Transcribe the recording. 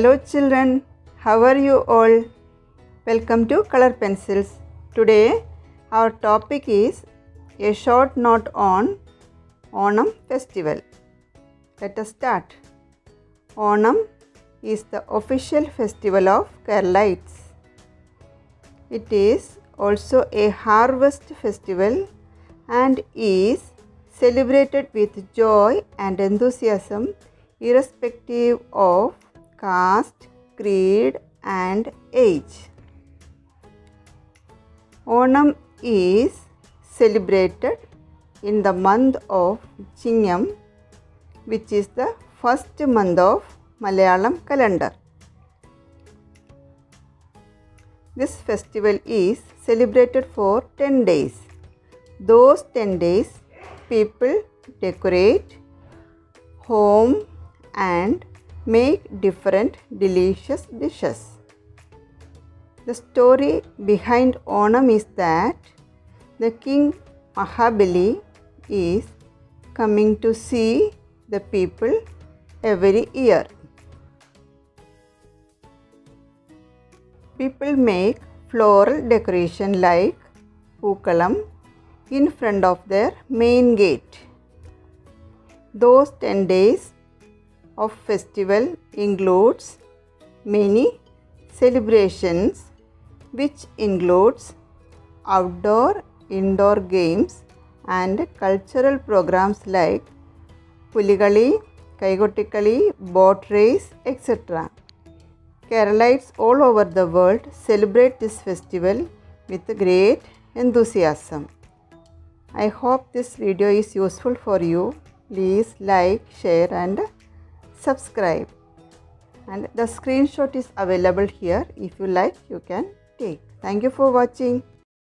Hello children, how are you all? Welcome to Color Pencils. Today our topic is a short note on Onam festival. Let us start. Onam is the official festival of Keralites. It is also a harvest festival and is celebrated with joy and enthusiasm irrespective of caste, creed, and age. Onam is celebrated in the month of Chingam, which is the first month of Malayalam calendar. This festival is celebrated for 10 days. Those 10 days, people decorate home and make different delicious dishes. The story behind Onam is that the king Mahabali is coming to see the people every year. People make floral decoration like Pookalam in front of their main gate. Those 10 days of festival includes many celebrations which includes outdoor indoor games and cultural programs like Pulikali, Kaigottikali, boat race, etc. Keralites all over the world celebrate this festival with great enthusiasm. I hope this video is useful for you. Please like, share and subscribe. And the screenshot is available here. If you like, you can take. Thank you for watching.